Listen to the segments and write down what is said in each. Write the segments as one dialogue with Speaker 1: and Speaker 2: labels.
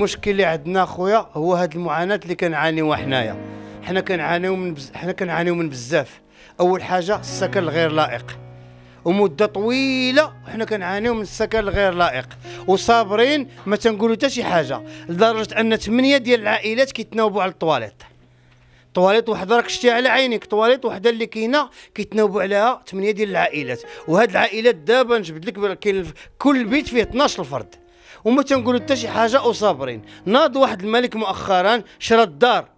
Speaker 1: المشكل اللي عندنا خويا هو هاد المعاناة اللي كنعانيوها حنايا. حنا كنعانيو من بز... حنا كنعانيو من بزاف. أول حاجة السكن الغير لائق. ومدة طويلة حنا كنعانيو من السكن الغير لائق. وصابرين ما تنقولوا حتى شي حاجة لدرجة أن 8 ديال العائلات كيتناوبوا على الطواليط طواليت وحدة راك شتيها على عينيك. طواليت وحدة اللي كاينة كيتناوبوا عليها ثمانيه ديال العائلات. وهاد العائلات دابا نجبد لك كاين كل بيت فيه 12 فرد وما تنقولوا حتى شي حاجة وصابرين. ناض واحد الملك مؤخرا شرى الدار.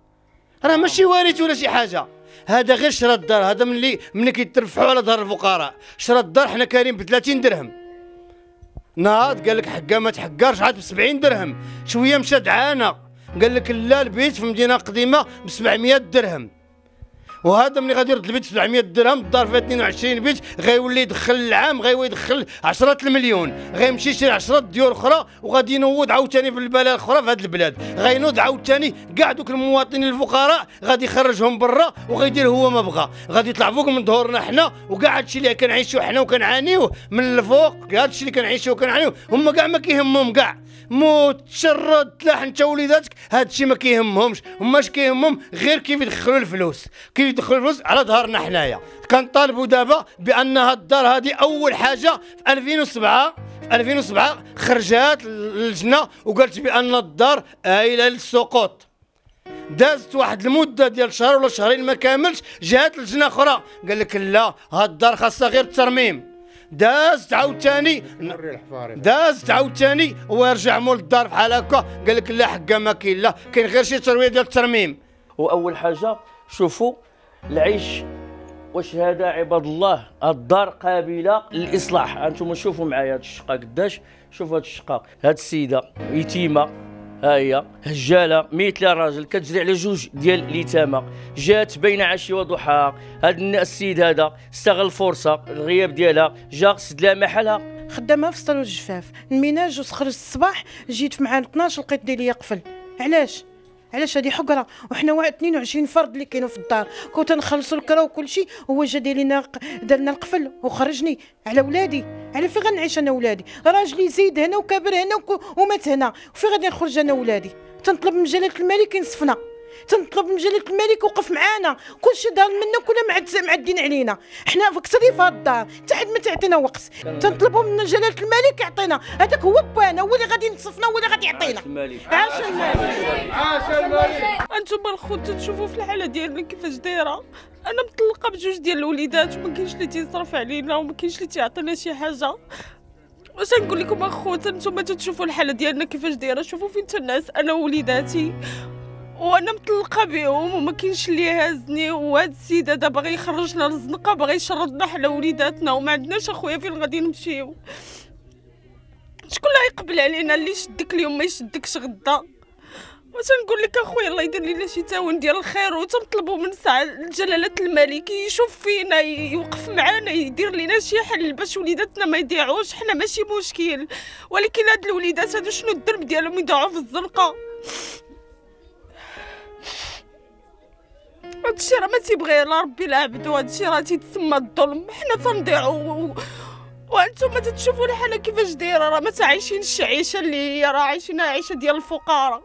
Speaker 1: راه ماشي وارث ولا شي حاجة. هذا غير شرى الدار. هذا من اللي ملي كيترفعوا على ظهر الفقراء. شرى الدار حنا كاريين ب 30 درهم. ناض قال لك حقا ما تحقرش عاد ب 70 درهم. شوية مشى دعانا. قال لك لا البيت في مدينة قديمة ب 700 درهم. وهذا ملي غادي يرد البيت 700 درهم الدار فيها 22 بيت غيولي يدخل العام غيولي يدخل 10 المليون. غيمشي يشري 10 ديور أخرى وغادي ينوض عاوتاني في البلاد الأخرى في هذه البلاد. غينوض عاوتاني كاع دوك المواطنين الفقراء غادي يخرجهم برا وغيدير هو ما بغى غادي يطلع فوق من ظهورنا حنا وكاع هادشي اللي كنعيشو حنا وكنعانيوه من الفوق هادشي اللي كنعيشو وكنعانيوه هما كاع ما كيهمهم كاع موت تشرد تلاح انت وليداتك. هادشي ما كيهمهمش. هما اش كيهمهم؟ غير كيف يدخلوا الفلوس. كيف يدخلوا الفلوس على ظهرنا حنايا. كنطالبوا دابا بان هاد الدار هذه أول حاجة في 2007 في 2007 خرجات اللجنه وقالت بأن الدار آيلة للسقوط. دازت واحد المدة ديال شهر ولا شهرين ما كاملش جات لجنه أخرى. قال لك لا هاد الدار خاصها غير الترميم. داز عاوتاني داز عاوتاني ويرجع مول الدار بحال هكا. قال لك لا حقا ما كاين لا كاين غير شي ترويه ديال الترميم.
Speaker 2: وأول حاجة شوفوا العيش واش هذا عباد الله؟ الدار قابلة للإصلاح. أنتم شوفوا معايا هذه الشقة قداش شوفوا هذه الشقة. هذه السيدة يتيمة. ها هي هجالة ميت لها راجل كتجري على جوج ديال اليتامى. جات بين عشي وضحاها هذا السيد هذا استغل الفرصة الغياب ديالها جا سد لها محلها.
Speaker 3: خدامة في سطر الجفاف. الميناج وخرجت الصباح جيت مع 12 لقيت ديالي قفل. علاش؟ علاش هذه حقرة؟ وحنا واحد 22 فرد اللي كانوا في الدار. كنت نخلصوا الكرا وكل شيء هو جا دار لنا القفل وخرجني على ولادي. على فين غنعيش أنا ولادي؟ راجلي زيد هنا وكابر هنا ومات هنا. وفين غادي نخرج أنا ولادي؟ تنطلب من جلالة الملك ينصفنا. تنطلب من جلاله الملك وقف معانا. كلشي دار منا كلها معدين علينا. حنا في كسري في الدار حتى حد ما تعطينا وقت. تنطلبوا من جلاله الملك يعطينا. هذاك هو بانا هو اللي غادي ينصفنا هو اللي غادي يعطينا. عاش الملك. عاش
Speaker 4: الملك. أنتم الخوت تشوفوا في الحالة ديالنا كيفاش دايرة. أنا مطلقة بجوج ديال الوليدات وما كاينش اللي تيصرف علينا وما كاينش اللي تيعطينا شي حاجة. واش نقول لكم اخوات نتوما تشوفوا الحالة ديالنا كيفاش دايرة. شوفوا فين الناس أنا ووليداتي. وأنا مطلقه بهم وما كاينش اللي هازني وهاد السيد هذا باغي يخرجنا للزنقة باغي يشردنا حنا وليداتنا وما عندناش أخويا فين غادي نمشيو؟ شكون اللي يقبل علينا؟ اللي يشدك اليوم ما يشدكش غدا. واش نقول لك أخويا؟ الله يدير لنا شي تاون ديال الخير وتنطلبوا من جلاله الملك يشوف فينا يوقف معانا يدير لنا شي حل باش وليداتنا ما يضيعوش. حنا ماشي مشكل. ولكن هاد الوليدات هادو شنو الدرب ديالهم؟ يضيعوا في الزنقة. هادشي راه ما تيبغي لا ربي العبد وهادشي راه تيتسمى الظلم. حنا تنضيعو وأنتم تتشوفوا الحالة كيفاش دايرة راه ما تعيشينش عيشة اللي هي راه عايشين عيشة ديال الفقراء.